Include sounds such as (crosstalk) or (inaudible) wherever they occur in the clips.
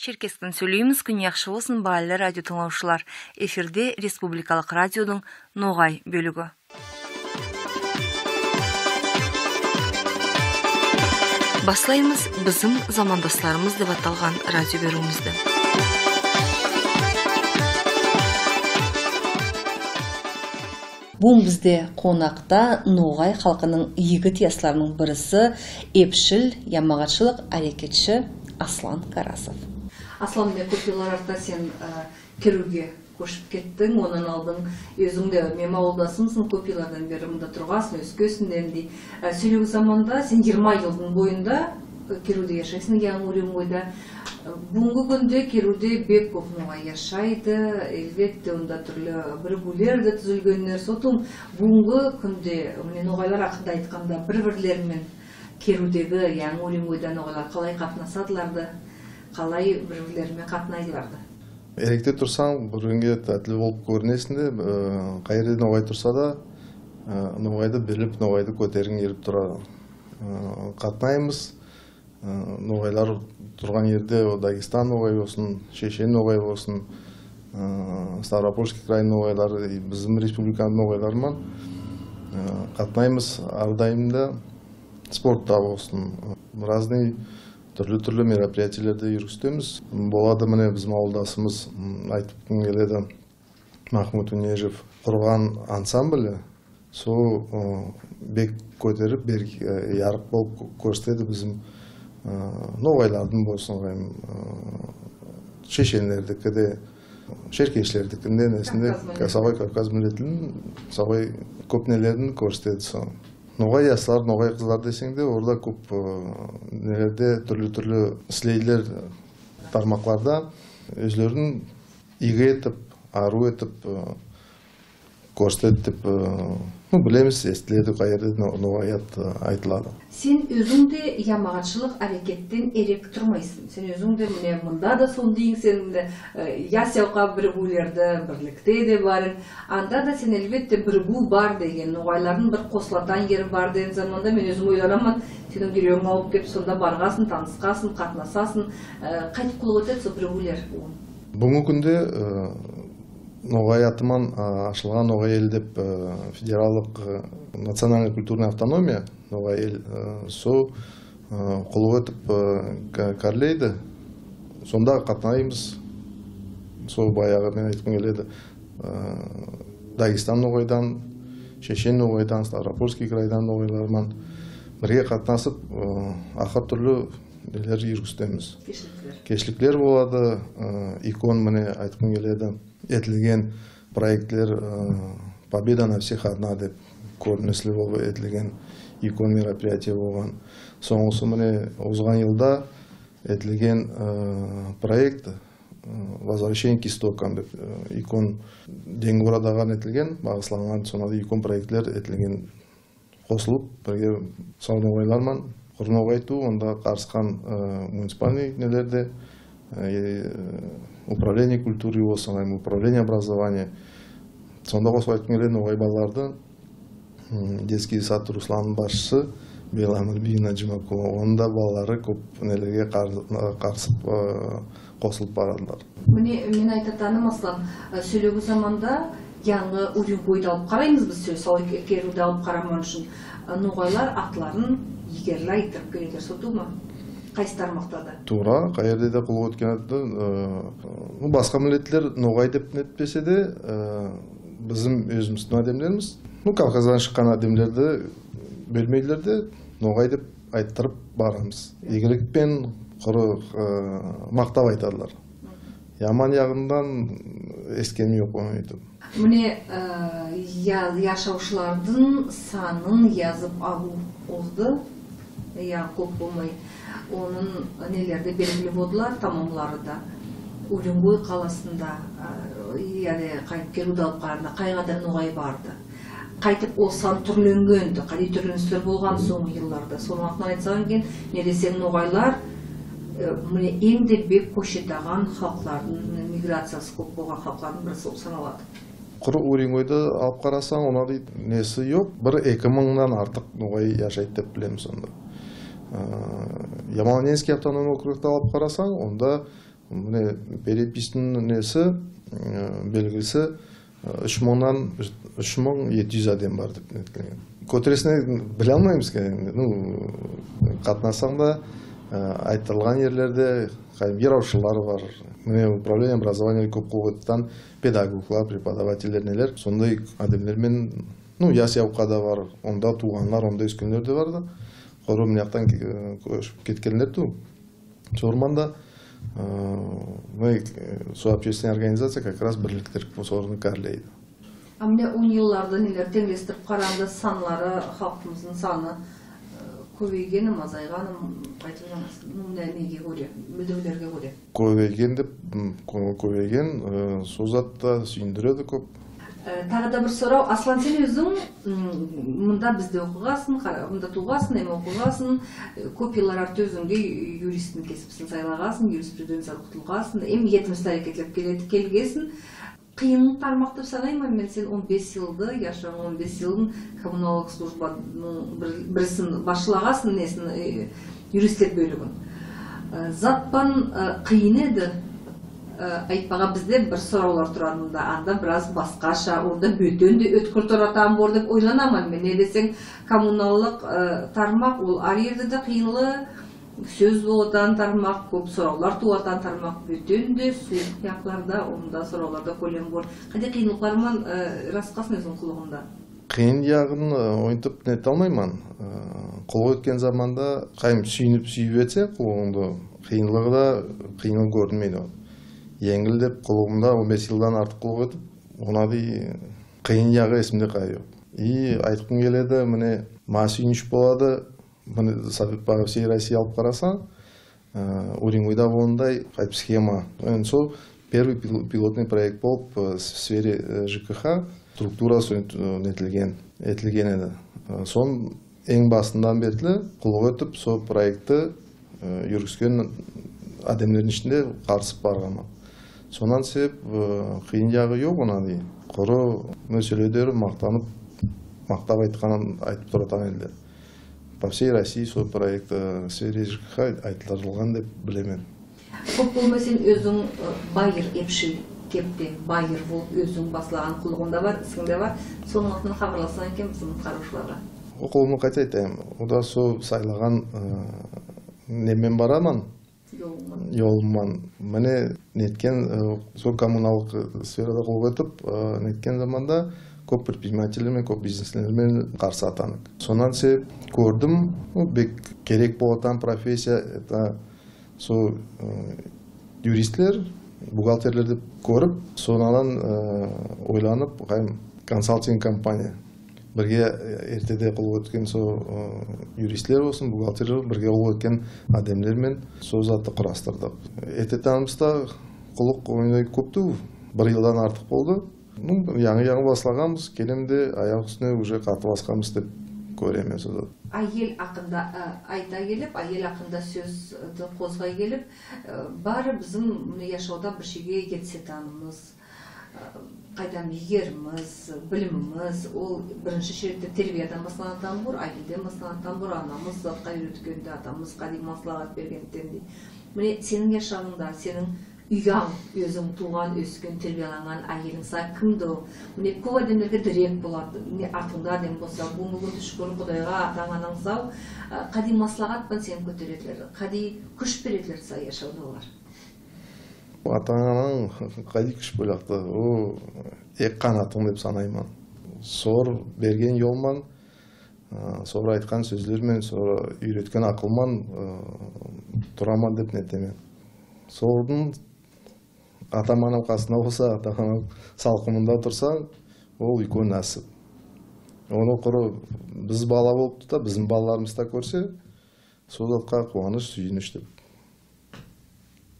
черкестен сөйлейміз. Күн яқшы болсын баалі радио тыңлаушылар эфирде республикалық радиодың ноғай бөлігі. Баслаймыз біздің замандастарымыз деп аталған радио беруімізді Бұл бізде қонақта ноғай халқының егіт ясларының бірісі епшіл ямағатшылық әрекетші аслан карасов. Аслан мен көп жылдар артта сен ә, керуге көшіп кеттің онан алдың өзің де менің ауылдасымсың көп жылдардан бері мында тұрғансың өскенсің енді ә, сөйлеу заманда сен жиырма жылдың бойында керуде жашайсың яңурин бойда бүгінгі күнде керуде бек көп жашайды әлбетте онда түрлі бірігулер де түзілгендер. Сотым бүгінгі күнде міне ноғайлар ақында айтқанда бір бірлерімен керудегі яңурин бойда ноғайлар қалай қатынасадыларды қалай бір бірлерімен қатынайдыларды еректе тұрсаң біріңге тәтілі болып көрінесің де қай жерде ноғай тұрса да ноғайды біліп ноғайды көтергің келіп тұрады қатынаймыз. Ноғайлар тұрған жерде дагестан ноғай болсын шешен ноғай болсын ставропольский край ноғайлары біздің республиканың ноғайларымен қатынаймыз. Әрдайым да спортта болсын. Разный түрлі түрлі мероприятиялерді жүргізтеміз. Болады міне біздің ауылдасымыз айтқым келеді махмуд унежев құрған ансамблі. Сол бек көтеріп бек ярық болып көрсетеді біздің ноғайлардың болсын шешендердікі де шеркешілердікінде несінде собой кавказ собой көп нелерін көрсетеді сол ноғай жастар ноғай қыздар десең де орда көп нелерде түрлі түрлі слейлер тармақларда өздерін игі етіп ару етіп көрсетеді деп ну білеміз естіледі қай жерде ноғаят айтылады. Сен өзің де ямағатшылық әрекеттен ерек тұрмайсың. Сен өзің де міне мында да сол дейін де ясауға бірігулерді бірлікте де барың анда да сен әлбетте бірігу бар деген ноғайлардың бір қосылатан жері бар деген заманда мен өзім ойланамын сенің жүрегің ауып келіп сонда барғасын танысқасын қатынасасың қайтіп қылып өтеді сол бірігулер бүгінгі күнде ноғай атыман ашылған ноғай ел деп федералдық национальный культурный автономия ноғай ел сол құлық етіп кәрлейді сонда қатынаймыз. Сол баяғы мен айтқым келеді. Дагестан ноғайдан шешен ноғайдан ставропольский крайдан ноғайлармен бірге қатынасып ақыр түрлі нелер жүргізтеміз. Кешіліктер. Болады икон міне айтқым келеді. Етілген проектлер победа на всех одна деп көрінісілі болып етілген икон мероприятие болған соңғысы міне озған жылда етілген проект возвращение к истокам деп икон денгорадаған етілген бағысланған сонада икон проектлер етілген қосылып бірге сауноғайлармен құрын онда қарысқан муниципальный нелерде управление культуры болсын управление образования. Сонда қосып айтқым келеді ноғай балаларды детский сад русланның басшысы беламір наджимакова оның да балалары көп нелерге қарысып қосылып барадылар міне мен айтатаным аслан сөйлеу заманда яңы бойды алып қараймыз біз сөз керуді алып қараман үшін. Ноғайлар атларын айтырып келеді сол ма? Қайсы тармақтарда тура қай жерде де қылып өткен басқа милеттілер ноғай деп нетпесе де біздің өзіміздің әдемілеріміз ну кавказдан шыққан әдемілерді бөлмейлерде де ноғай деп айттырып барамыз. Игілікпен құры мақтап айтадылар яман жағынан ескенім жоқ болмайды. Міне яшаушылардың санын yazып алу олды иә көп болмай. Оның нелерде белгілі болдылар тамамлары да. Уренгой қаласында яғни қайтып алып қарағанда қайғадан ноғай барды. Қайтып ол сан түрленген түрленістер болған соңғы жылдарда соның артынан айтсаған кейін не десең ноғайлар міне ең де бек көшетаған халықтардың миграциясы көп болған халықтардың бірі болып саналады құр уренгойды алып қарасаң ондай несі жоқ бір екі мыңнан артық ноғай жашайды деп білемін сонда ямал ненский автономный округті алып қарасаң онда міне перепистің несі белгісі үш мыңнан үш мың жеті жүз адам бар деп нетілген көтересіне біле алмаймыз ну қатынасаң да айтылған жерлерде яраушылар бар. Міне управление образования көп қылып педагоглар преподавательдер нелер сондай адамдармен ну яс да бар онда туғандар онда өскендер де бар да. Қоры мына жақтан көшіп кеткендер ту сорманда мы со общественная организация как раз бірліктер соны кәрлейді а міне он жылдарды нелер теңдестіріп қарағанда санлары халқымыздың саны көбейгені ме азайғаны айтып жатасыз неге көре мүлдеулерге көре. Көбейген деп көбейген сол затта сүйіндіреді көп. Тағы да бір сұрау. Аслан сен өзің мында бізде оқығансың мында туғансың эми оқығансың көп жылдар арты өзүңдү юристтин кесипсин сайлағансың юриспруденцияда окутулгансың эми жетимсиз аракеттеп келгенсиң қиын тармақ деп санаймын мен. Сен 15 жылды жашаған 15 жылдың коммуналдық службаның бірісін башылағансың несін юристтер бөлігін. Затпан қиын еді. Айтпаға бізде бір сұраулар тұратында анда біраз басқаша онда бөтен де өткір тұратам бор деп ойланамын. Мен не десең коммуналдық тармақ ол ар жерде де қиынлы сөз болатын тармақ көп сұраулар туатын тармақ. Бөтен де суық яқларда онда сұрауларда көлем бар қандай қиындықтармен расқасын өзің құлығында қиын жағын ойнтып нете алмаймын. Құлық өткен заманда қайым сүйініп сүйіп етсе құлығыңды қиынлығы да қиынын көрінмейді жеңіл деп құлығымда он бес жылдан құлық өтіп ona қиын жағы есімде қайы жоқ. И айтқым келеді міне ма сүйініш болады по всей России алып қарасаң уренгойда болғандай қайтып схема. Сол первый пилотный проект болып в сфере жкх структурасы нетілген етілген еді. Соның ең басынан бері өтіп сол проектті жүргізген адамдардың ішінде қарысып барғанмын сонан себеп қиын жағы жоқ ona дейін құры мәселелері мақтанып мақтап айтқанын айтып тұратын елдер по всей России сол проект сфере жкх айтылған деп білемін көп болмаса өзің байыр епшіл кепте байыр болып өзің басылаған құлығың бар ісің бар соның артынан хабарласқан екенбіз құтқарушыларға қайта айтайын ода сол сайлаған немен барамын жолыман міне неткен сол коммуналдық сферада қол өтіп неткен заманда көп предпринимательдермен көп бизнесмендермен қарсы атанып сонан себеп көрдім бек керек болатын профессия. Это сол юристтер бухгалтерлер деп көріп содан ойланып консалтинг компания. Бірге ертеде қол өткен сол юристтер болсын бухгалтерлер бірге қол өткен адамдармен сол затты құрастырдық. Ететанымызда құлық ойнай көпті бір жылдан артық болды. Ну яңы яңы бастағанбыз келемде аяқ үстіне уже қатты басқанбыз деп көремін сол әйел ақында айта келіп әйел ақында сөзді қозғай келіп бары біздің жашауда бір шеге жетсетанымыз қайдам егеріміз біліміміз ол бірінші шеретте тәрбиеден басталатын бұр әйелден басталатын бұр анамыз затқа үйреткенде атамыз қадим маслағат бергенден міне сенің жашауыңда сенің үйаң өзің туған өскен тәрбиеланған әйелің са кімді ол? Міне көп адамдарға дірек болады. Міне артыңда адам болса бүгінгі күнді шүкір құдайға атаң анаң сау қади маслағатпен сені көтеретілер қади күш беретілер са жашауда олар. Атаң анаң қади күш бөлақты о ек қанатың деп санаймын сор берген жолман сор айтқан сөздермен сор үйреткен ақылман тұраман деп нетемін сордың атам анам қасында болса ата анам салқынында тұрсаң ол үлкен нәсіп оны құры біз бала болыпты да біздің балаларымыз да көрсе сол затқа қуаныш сүйініш деп.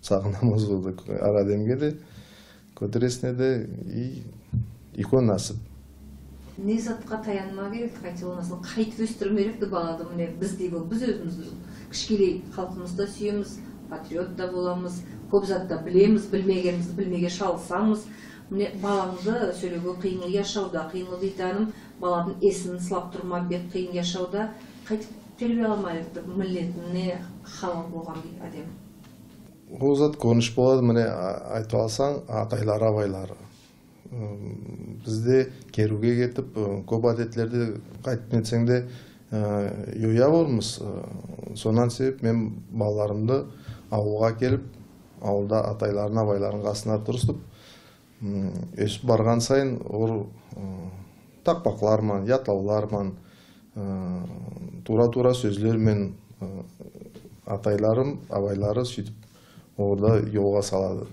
Сағынамыз ол әр адамге де көтересіне де и нәсіп не затқа таянма керек қайтсе болмасын қайтып өстірмеу керек балады міне біздей болып біз өзіміз кішкелей халқымызды сүйеміз патриот та боламыз көп затты білеміз білмегенімізді білмеге шалысамыз міне балаңды сөйлеуге қиын жашауда қиын дейтаным баланың есін сылап тұрма бек қиын жашауда қайтып тәрбиеламайық милletіне халал болған адам. Ол зат көрініш болады міне айтып алсаң атайлар абайлары бізде керуге кетіп көп әдеттерді қайтып нетсең де ұя болмыз сонан себеп мен балаларымды ауылға келіп ауылда атайларын абайлардың қасына тұрыстып өсіп барған сайын ол тақпақлармен ятлаулармен тура тура сөздермен атайларым абайлары сөйтіп орда жолға салады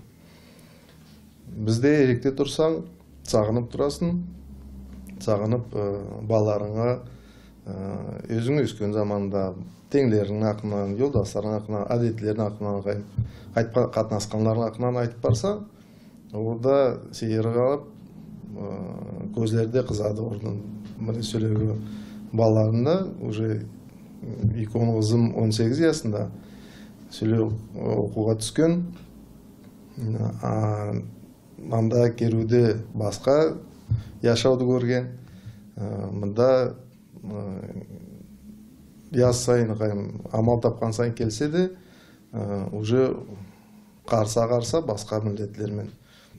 бізде еректе тұрсаң сағынып тұрасың. Сағынып балаларыңа өзің өскен заманда теңдеріңнің ақынан жолдастарыңның әдетлердің ақынан қайтып қатынасқандарың ақынан айтып барсаң орда сейір қалып көздері қызады ордың міне сөйлеуге балаларым уже екі қызым он сегіз жасында. Сөйлеу оқуға түскен анда керуде басқа яшауды көрген мында яз сайын амал тапқан сайын келсе де уже қарса қарса басқа міндетлермен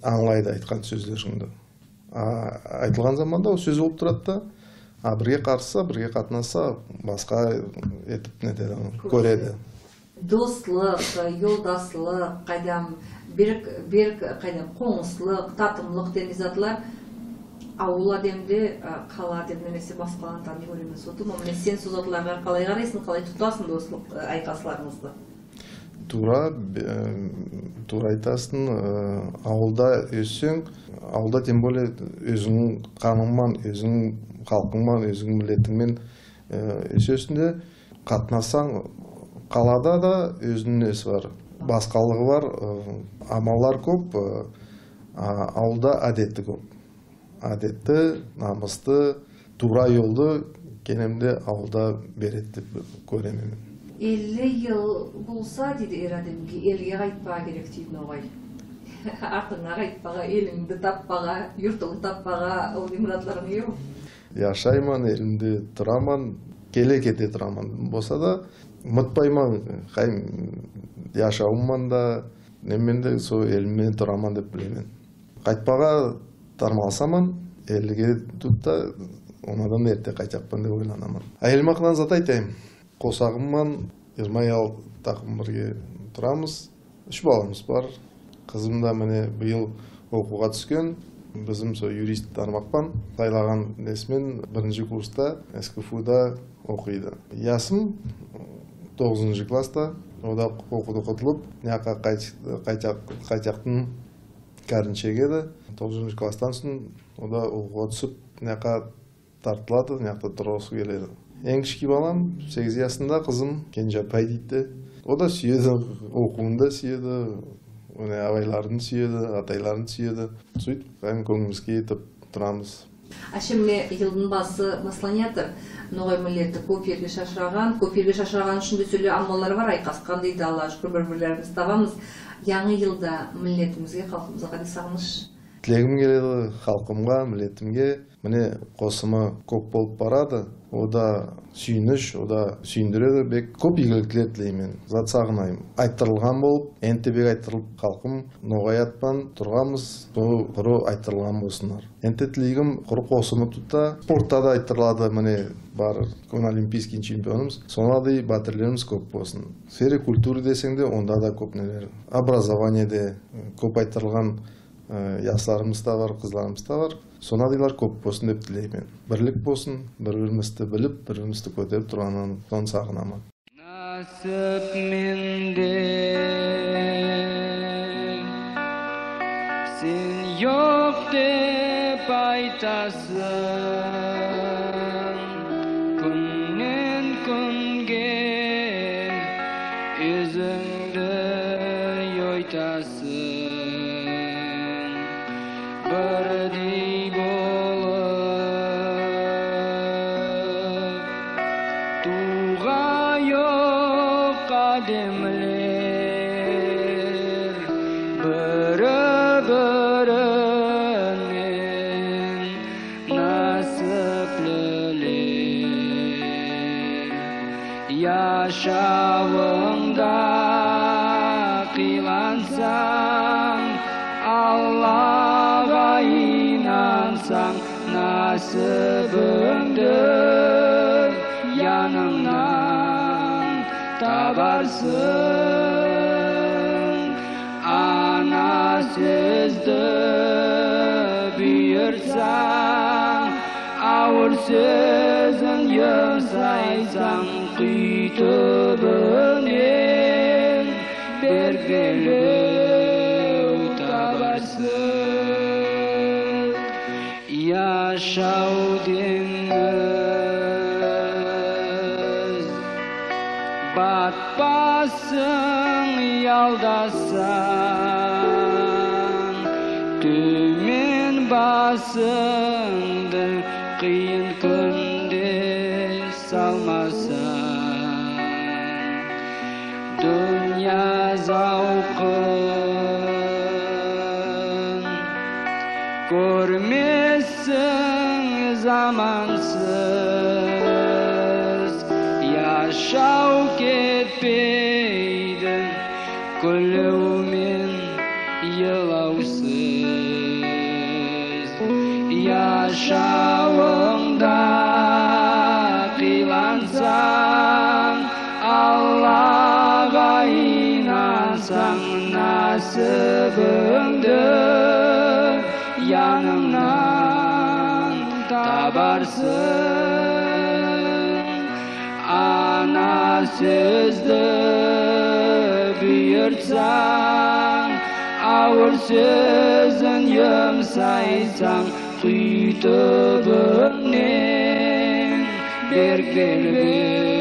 аңлайды айтқан сөздеріңді айтылған заманда ол сөз болып тұрады да. А бірге қатысса бірге қатынасса басқа етіп нетеді көреді достық жолдаслық қайдам берік берік қайдам қоңыслық татымлық деген затлар ауыл адамды қала адам немесе басқаларын тани көреміз отым міне сен сол затларға қалай қарайсың қалай тұтасың достық айқасларыңызды тура тура айтасың ауылда өссең ауылда тем более өзіңнің қаныңмен өзіңнің халқыңмен өзіңнің милletіңмен өсесің де қатынассаң қалада да өзінің несі бар басқалығы бар амалар көп ауылда әдеті көп. Әдетті намысты тура жолды кенемде ауылда береді деп көремін. Елу жыл болса дейді ер адамге елге қайтпа керек дейді ноғай. (laughs) Артыңа қайтпаға еліңді таппаға юртыңды таппаға ол мұратларың жоқ жашаймын елімде тұрамын келе кете тұрамын. Болса да ұмытпаймын жашауымман да немен де сол еліммен тұрамын деп білемін қайтпаға тармалсамын елге тут та онадан ерте қайтақпын деп ойланамын. Әйеліме ақынан зат айтайын. Қосағыммен жиырма тақым бірге тұрамыз. Үш баламыз бар. Қызым да міне биыл оқуға түскен. Біздің сол юрист тармақпан. Сайлаған несімен бірінші курста скфуда оқиды. Ясым тоғызыншы класста ода оқуды құтылып мына қайтақтың кәріншегі еді тоғызыншы класстан соң ода оқуға түсіп мына тартылады мына жақта тұрғысы келеді. Ең кішкей балам сегіз жасында қызым кенжеапай дейді. О да сүйеді оқуын да сүйеді абайларын сүйеді атайларын сүйеді. Сөйтіп кәдімгі көңіліміз кетіп тұрамыз. Әшем міне жылдың басы жатыр ноғай милеті көп жерге шашыраған көп жерге шашыраған үшін де сөйле амалар бар айқасқан дейді алла шүкір бір бірлерімізді табамыз. Яңы жылда милletімізге халқымызға қандай сағыныш тілегім келеді халқымға милletімге міне қосымы көп болып барады. Ода сүйініш ода сүйіндіреді. Бек көп игіліктілер тілеймін. Зат сағынаймын айттырылған болып энте бек айттырылып халқым ноғаятпан тұрғанбыз сол құры айттырылған болсынар. Энте тілегім құры қосымы тұтта. Спортта да айттырылады міне бар олимпийский чемпионымыз. Сонадей батырлеріміз көп болсын. Сфера культуры десең де онда да көп нелер. Образованиеде көп айттырылған. Жастарымыз да бар қыздарымыз да бар. Сонадайлар көп болсын деп тілеймін. Бірлік болсын бір бірімізді біліп бір бірімізді көтеріп тұрғанын сағынамын. Насіп менде сен жоқ деп yaşamımda kılansam Allah'a inansam nasibimdir. Yanından tabarsın ana sizdir büyürsem ауыр сөзін жасайсаң құй түбінен белгілеу табарсың яшау деңіз батпасың ұялдасаң төмен басыңды қиын күнде салмасаң дүния зауқын көрмессің замансыз яшау кетпейді күлумен насыбыңды яныңнан табарсың ана сөзді бұйыртсаң ауыр сөзін жұмсайсаң құй түбінен белгілеу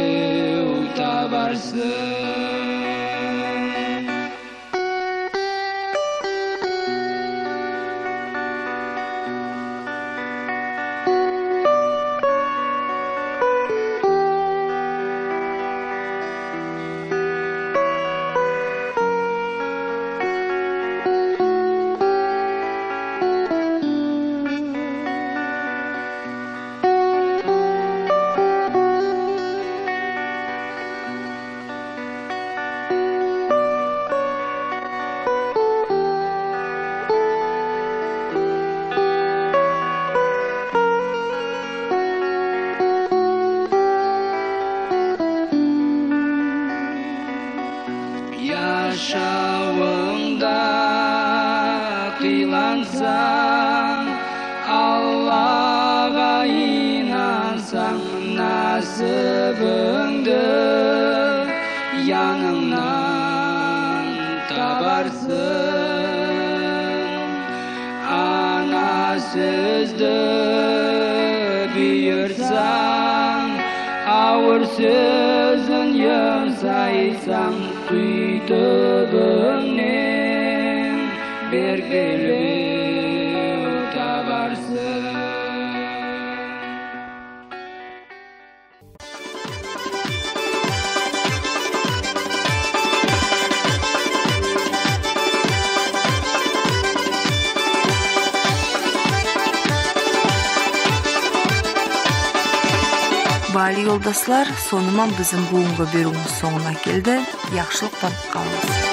қилансаң аллаға инансаң насыбыңды яныңнан табарсың. Ана сөзді бұйырсаң ауыр сөзін жұмсайсаң құй түбінен белгілеу табарсың баали жолдоштор сонуман биздин бүгүнкү берүүбүз соңуна келди жакшылык таап калыңыз